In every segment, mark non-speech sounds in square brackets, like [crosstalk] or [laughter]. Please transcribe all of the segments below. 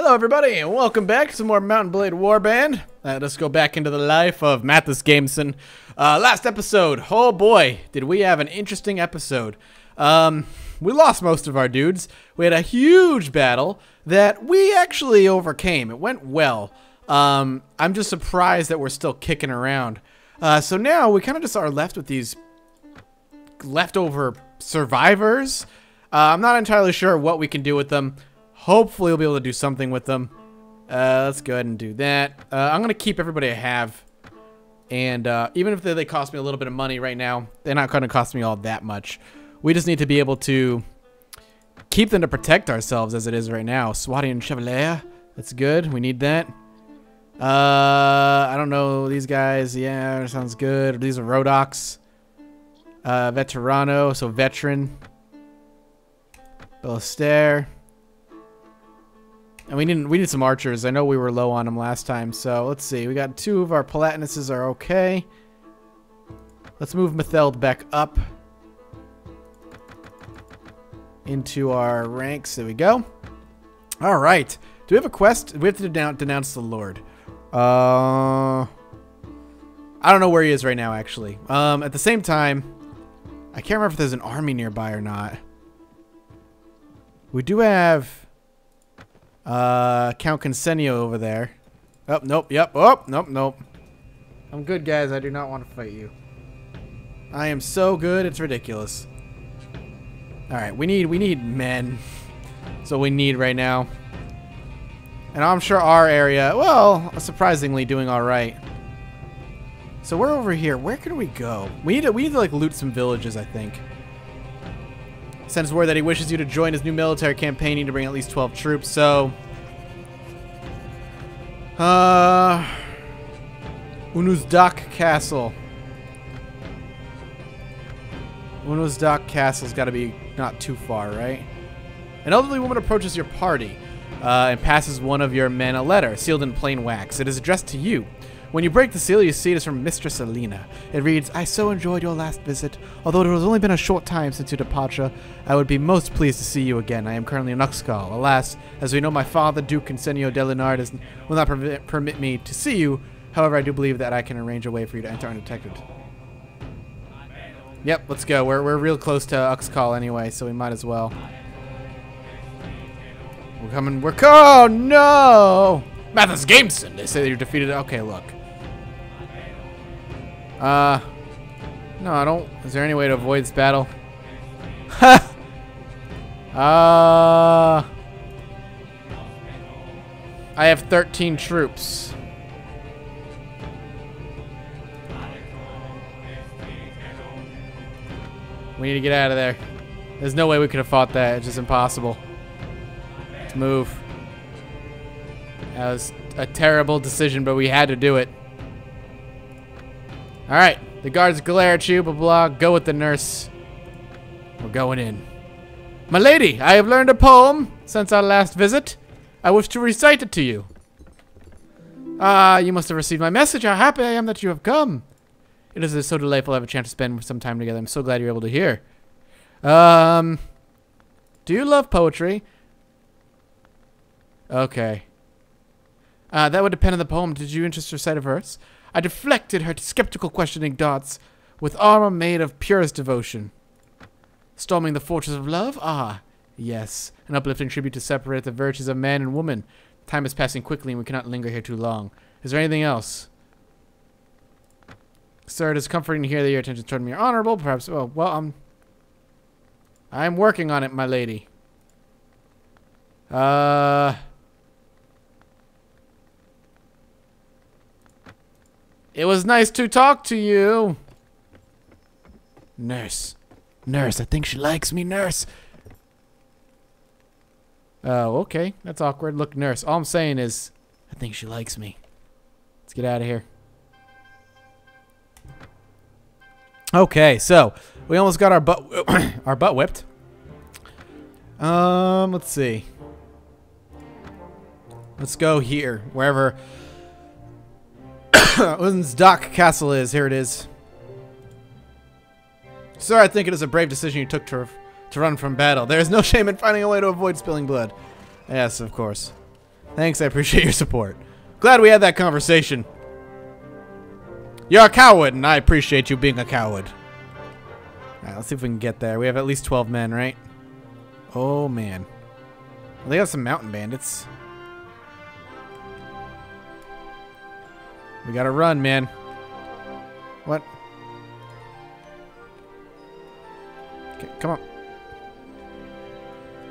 Hello, everybody, and welcome back to some more Mount and Blade Warband. Uh, let's go back into the life of Mathas Gameson. Uh, last episode, oh boy, did we have an interesting episode. Um, we lost most of our dudes. We had a huge battle that we actually overcame. It went well. Um, I'm just surprised that we're still kicking around. Uh, so now we kind of just are left with these leftover survivors. Uh, I'm not entirely sure what we can do with them. Hopefully we'll be able to do something with them. Uh, let's go ahead and do that. Uh, I'm going to keep everybody I have. And uh, even if they, they cost me a little bit of money right now, they're not going to cost me all that much. We just need to be able to keep them to protect ourselves as it is right now. Swadian Chevalier. That's good. We need that. Uh, I don't know. These guys, yeah, sounds good. These are Rhodoks. Uh, Veterano, so veteran. Ballester. And we need we need some archers. I know we were low on them last time, so let's see. We got two of our Palatinuses are okay. Let's move Matheld back up into our ranks. There we go. All right. Do we have a quest? We have to denounce the Lord. Uh, I don't know where he is right now, actually. Um, at the same time, I can't remember if there's an army nearby or not. We do have uh, Count Consenio over there. Oh, nope, yep, oh, nope, nope. I'm good, guys. I do not want to fight you. I am so good, it's ridiculous. Alright, we need, we need men. [laughs] That's what we need right now. And I'm sure our area, well, surprisingly doing alright. So we're over here. Where can we go? We need to, we need to like loot some villages, I think. Sends word that he wishes you to join his new military campaign. Need to bring at least 12 troops. So, uh, Unuzdaq Castle. Unuzdaq Castle's got to be not too far, right? An elderly woman approaches your party uh, and passes one of your men a letter sealed in plain wax. It is addressed to you. When you break the seal, you see it is from Mistress Alina. It reads, I so enjoyed your last visit. Although it has only been a short time since your departure, I would be most pleased to see you again. I am currently in Uxkhal. Alas, as we know, my father, Duke Consenio Delinard, will not permit, permit me to see you. However, I do believe that I can arrange a way for you to enter undetected. Yep, let's go. We're, we're real close to Uxkhal anyway, so we might as well. We're coming. We're... Oh, no! Mathas Gameson! They say that you're defeated. Okay, look. Uh, no, I don't. Is there any way to avoid this battle? Ha! [laughs] uh, I have 13 troops. We need to get out of there. There's no way we could have fought that. It's just impossible. Let's move. That was a terrible decision, but we had to do it. Alright, the guards glare at you, blah blah. Go with the nurse. We're going in. My lady, I have learned a poem since our last visit. I wish to recite it to you. Ah, uh, you must have received my message. How happy I am that you have come. It is so delightful to have a chance to spend some time together. I'm so glad you're able to hear. Um, do you love poetry? Okay. Uh, that would depend on the poem. Did you interest recite a verse? I deflected her skeptical questioning darts with armor made of purest devotion. Storming the fortress of love? Ah, yes. An uplifting tribute to separate the virtues of man and woman. Time is passing quickly and we cannot linger here too long. Is there anything else? Sir, it is comforting to hear that your attention toward me are honorable. Perhaps, oh, well, um, I'm working on it, my lady. Uh... It was nice to talk to you. Nurse. Nurse, I think she likes me, nurse. Oh, okay. That's awkward. Look, nurse, all I'm saying is, I think she likes me. Let's get out of here. Okay, so we almost got our butt [coughs] our butt whipped. Um, let's see. Let's go here, wherever [coughs] Dock Castle is. Here it is. Sir, I think it is a brave decision you took to, to run from battle. There is no [laughs] shame in finding a way to avoid spilling blood. Yes, of course. Thanks, I appreciate your support. Glad we had that conversation. You're a coward, and I appreciate you being a coward. Alright, let's see if we can get there. We have at least 12 men, right? Oh, man. Well, they have some mountain bandits. We gotta run, man. What? Okay, come on.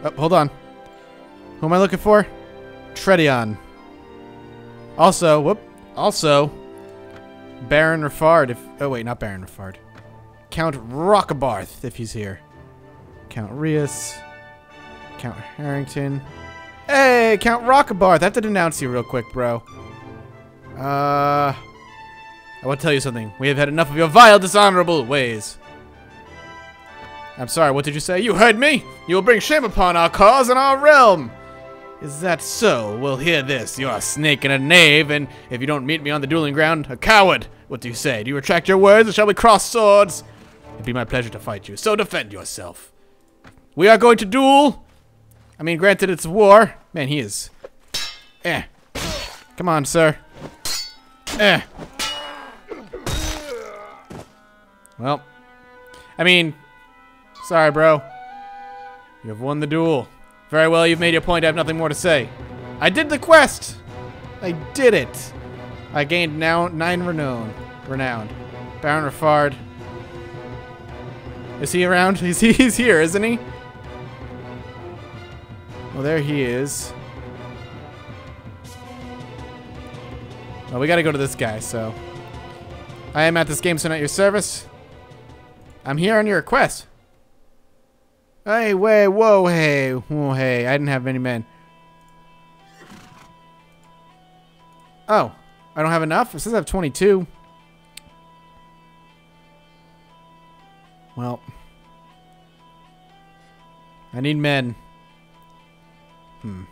Oh, hold on. Who am I looking for? Tredian. Also, whoop. Also, Baron Rafard. If oh wait, not Baron Rafard. Count Rochabarth, if he's here. Count Ryis. Count Harringoth. Hey, Count Rochabarth. I have to denounce you real quick, bro. Uh, I to tell you something. We have had enough of your vile, dishonorable ways. I'm sorry, what did you say? You heard me! You will bring shame upon our cause and our realm! Is that so? Well, hear this. You're a snake and a knave, and if you don't meet me on the dueling ground, a coward. What do you say? Do you retract your words, or shall we cross swords? It'd be my pleasure to fight you, so defend yourself. We are going to duel! I mean, granted, it's war. Man, he is... Eh. Come on, sir. Eh. Well. I mean... Sorry, bro. You have won the duel. Very well, you've made your point. I have nothing more to say. I did the quest! I did it! I gained now nine renown. Renowned. Baron Rafard. Is he around? [laughs] He's, he's here, isn't he? Well, there he is. Well, we gotta go to this guy, so. I am at this game, so at your service. I'm here on your request. Hey, wait, whoa, hey, whoa, hey. I didn't have many men. Oh, I don't have enough? It says I have 22. Well. I need men. Hmm.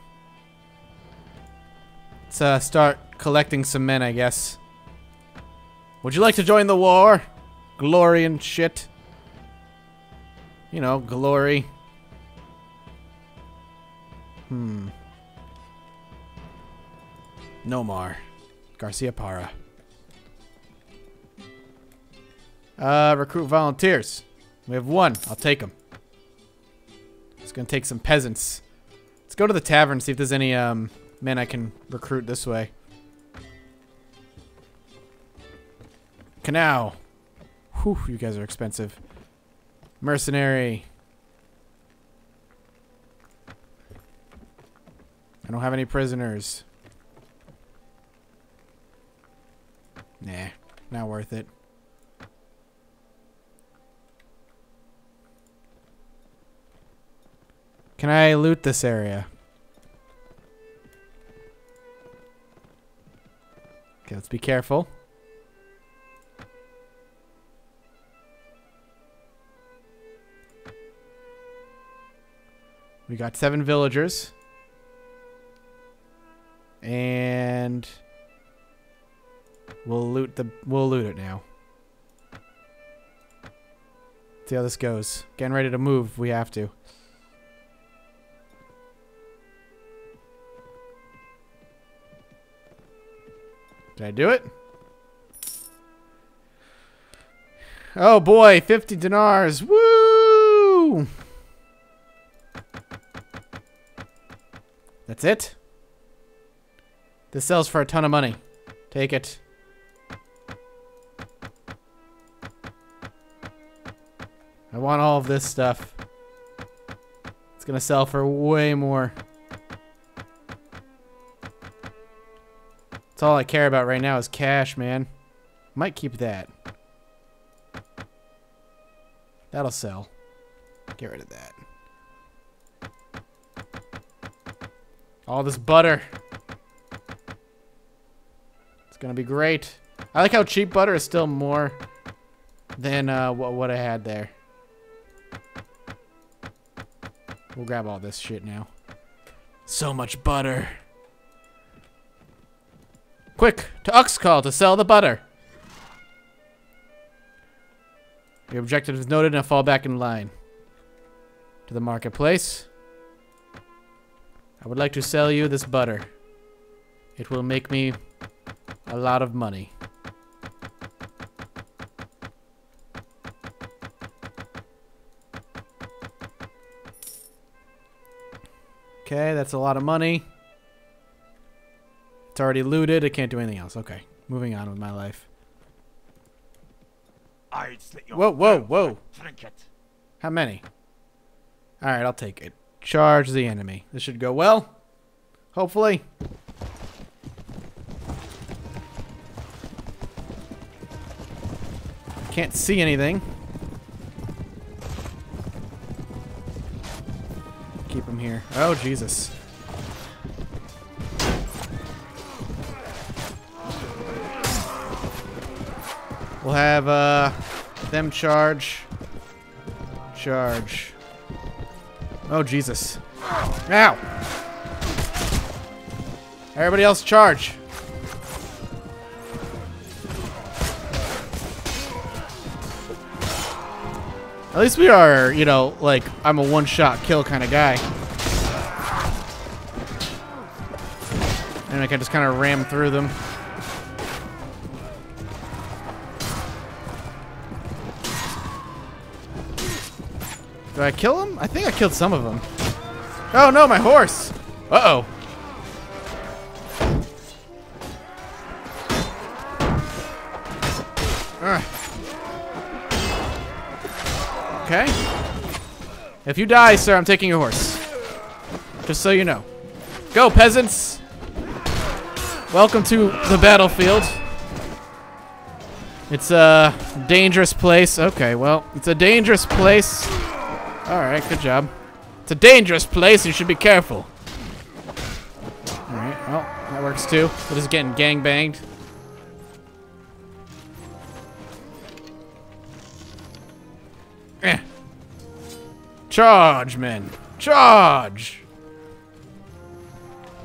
Let's uh, start collecting some men, I guess. Would you like to join the war? Glory and shit you know, glory. Hmm. Nomar. Garcia Para. Uh, recruit volunteers. We have one. I'll take them. It's gonna take some peasants. Let's go to the tavern see if there's any um men I can recruit this way. Canal. Whew, you guys are expensive. Mercenary. I don't have any prisoners. Nah, not worth it. Can I loot this area? Okay, let's be careful. We got seven villagers. And we'll loot the we'll loot it now. See how this goes. Getting ready to move, we have to. Did I do it? Oh boy, 50 dinars. Woo! That's it? This sells for a ton of money. Take it. I want all of this stuff. It's gonna sell for way more. That's all I care about right now is cash, man. Might keep that. That'll sell. Get rid of that. All this butter. It's gonna be great. I like how cheap butter is still more than uh, what, I had there. We'll grab all this shit now. So much butter. Quick, to Uxkhal to sell the butter. Your objective is noted and I fall back in line. To the marketplace. I would like to sell you this butter. It will make me a lot of money. Okay, that's a lot of money. It's already looted. I can't do anything else. Okay, moving on with my life. I'd slit your Whoa, whoa, whoa. for a Trinket. How many? Alright, I'll take it. Charge the enemy. This should go well. Hopefully. Can't see anything. Keep him here. Oh, Jesus. We'll have uh, them charge. Charge. Oh, Jesus. Ow! Everybody else charge. At least we are, you know, like, I'm a one-shot kill kind of guy. And I can just kind of ram through them. Do I kill him? I think I killed some of them. Oh no, my horse! Uh-oh. Okay. If you die, sir, I'm taking your horse. Just so you know. Go, peasants! Welcome to the battlefield. It's a dangerous place. Okay, well, it's a dangerous place. Alright, good job. It's a dangerous place, you should be careful. Alright, well, that works too. We're just getting gang banged. Eh. Charge, men. Charge!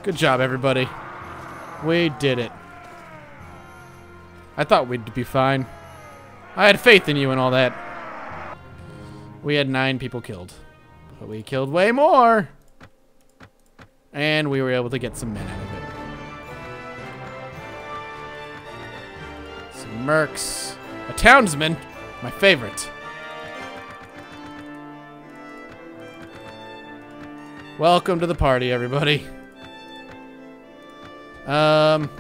Good job, everybody. We did it. I thought we'd be fine. I had faith in you and all that. We had nine people killed. But we killed way more. And we were able to get some men out of it. Some mercs. A townsman. My favorite. Welcome to the party, everybody. Um...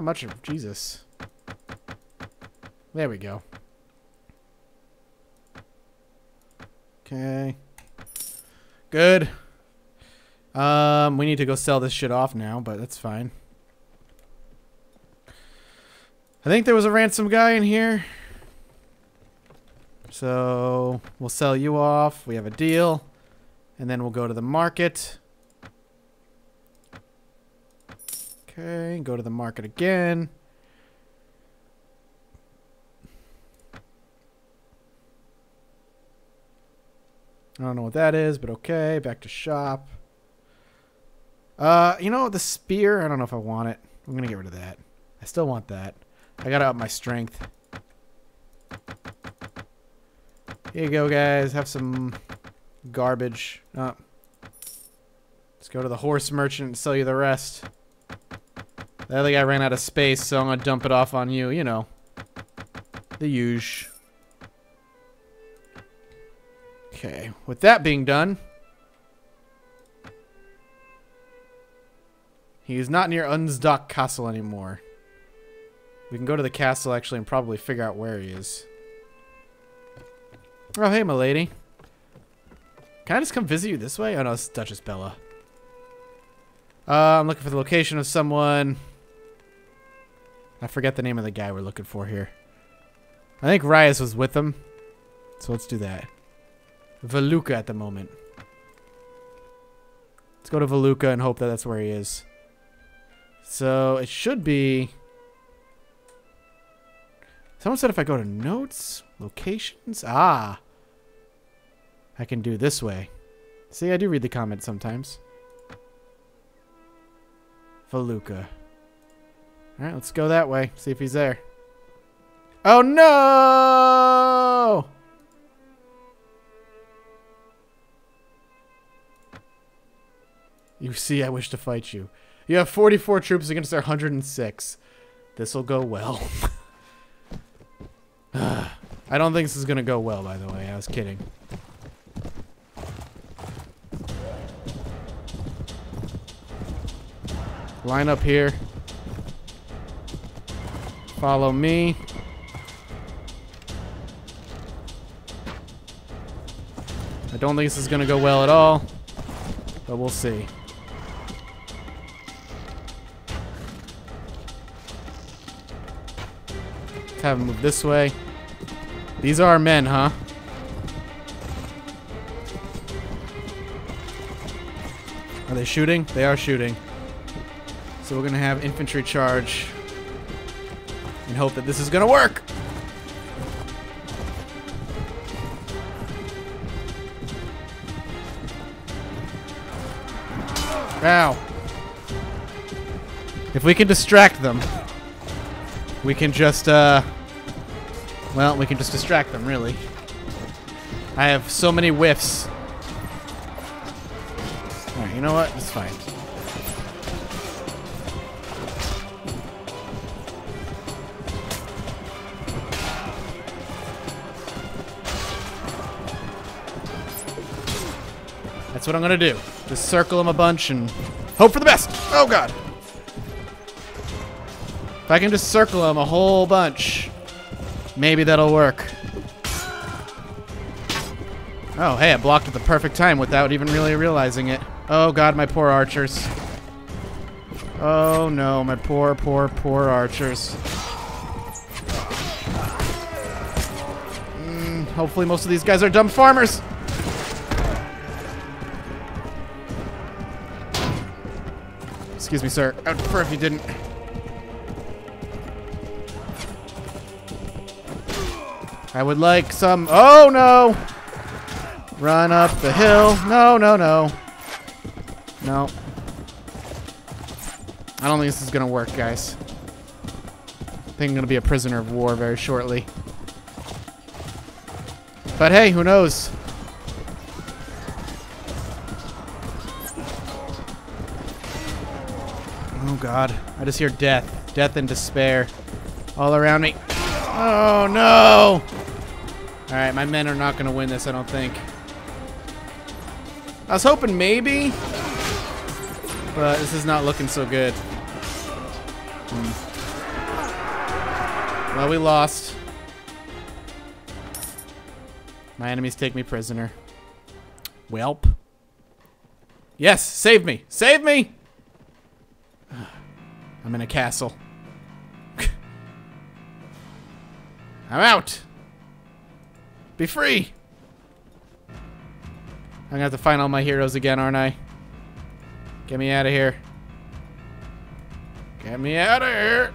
How much of Jesus? There we go. Okay. Good. Um, we need to go sell this shit off now, but that's fine. I think there was a ransom guy in here. So, we'll sell you off. We have a deal. And then we'll go to the market. Okay, go to the market again. I don't know what that is, but okay. Back to shop. Uh, you know, the spear, I don't know if I want it. I'm going to get rid of that. I still want that. I got to up my strength. Here you go, guys. Have some garbage. Oh. Let's go to the horse merchant and sell you the rest. The other guy ran out of space, so I'm gonna dump it off on you. You know, the huge. Okay, with that being done, he's not near Unuzdaq Castle anymore. We can go to the castle actually and probably figure out where he is. Oh, hey, milady. Can I just come visit you this way? Oh no, it's Duchess Bella. Uh, I'm looking for the location of someone. I forget the name of the guy we're looking for here. I think Ryis was with them. So let's do that. Veluca at the moment. Let's go to Veluca and hope that that's where he is. So it should be... Someone said if I go to notes, locations, ah. I can do this way. See, I do read the comments sometimes. Veluca. Alright, let's go that way. See if he's there. Oh no! You see, I wish to fight you. You have 44 troops against our 106. This'll go well. [sighs] I don't think this is gonna go well, by the way. I was kidding. Line up here. Follow me. I don't think this is gonna go well at all, but we'll see. Have him move this way. These are our men, huh? Are they shooting? They are shooting. So we're gonna have infantry charge and hope that this is gonna work. Ow. If we can distract them, we can just, uh... Well, we can just distract them, really. I have so many whiffs. Alright, you know what? It's fine. That's what I'm gonna do. Just circle them a bunch and hope for the best. Oh god. If I can just circle them a whole bunch, maybe that'll work. Oh, hey, I blocked at the perfect time without even really realizing it. Oh god, my poor archers. Oh no, my poor, poor, poor archers. Mm, hopefully most of these guys are dumb farmers. Excuse me, sir. I would prefer if you didn't. I would like some... Oh, no! Run up the hill. No, no, no. No. I don't think this is going to work, guys. I think I'm going to be a prisoner of war very shortly. But hey, who knows? God. I just hear death. Death and despair. All around me. Oh no! Alright, my men are not gonna win this, I don't think. I was hoping maybe, but this is not looking so good. Hmm. Well, we lost. My enemies take me prisoner. Welp. Yes, save me! Save me! I'm in a castle. [laughs] I'm out! Be free! I'm gonna have to find all my heroes again, aren't I? Get me out of here. Get me out of here!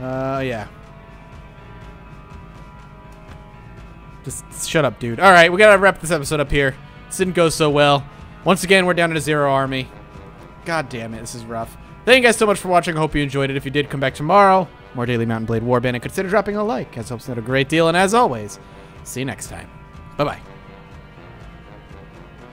Uh, yeah. Just shut up, dude. Alright, we gotta wrap this episode up here. This didn't go so well. Once again, we're down to zero army. God damn it, this is rough. Thank you guys so much for watching. I hope you enjoyed it. If you did, come back tomorrow. More Daily Mount and Blade Warband, and consider dropping a like, as helps out a great deal. And as always, see you next time. Bye-bye.